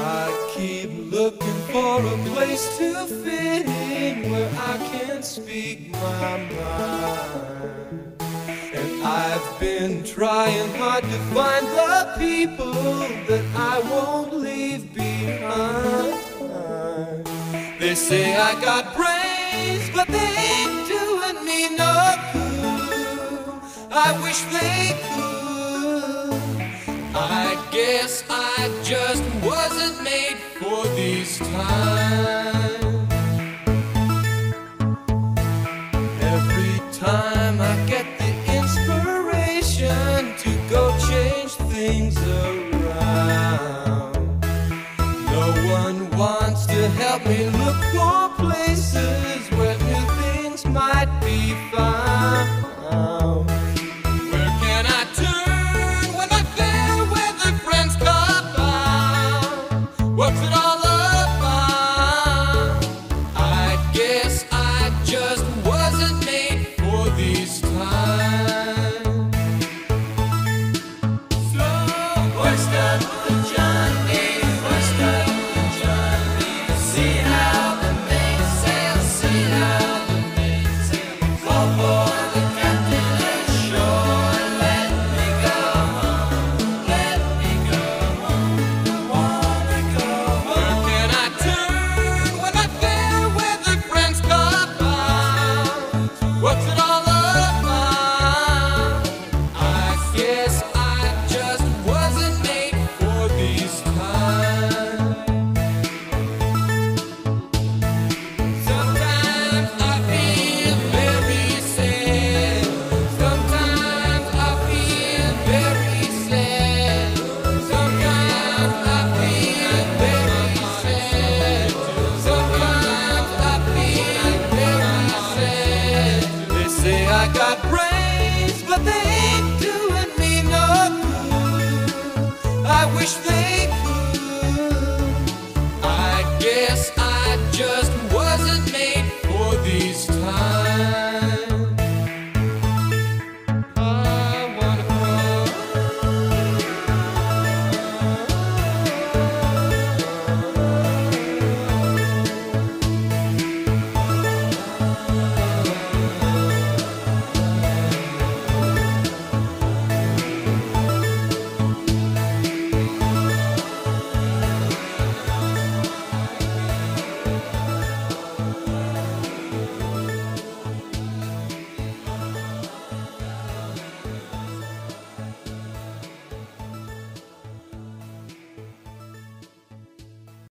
I keep looking for a place to fit in where I can speak my mind. And I've been trying hard to find the people that I won't leave behind. They say I got brains, but they I wish they could. I guess I just wasn't made for these times. Every time I get the inspiration to go change things around, no one wants to help me look for places where new things might be found. Got brains, but they ain't doing me no good. I wish they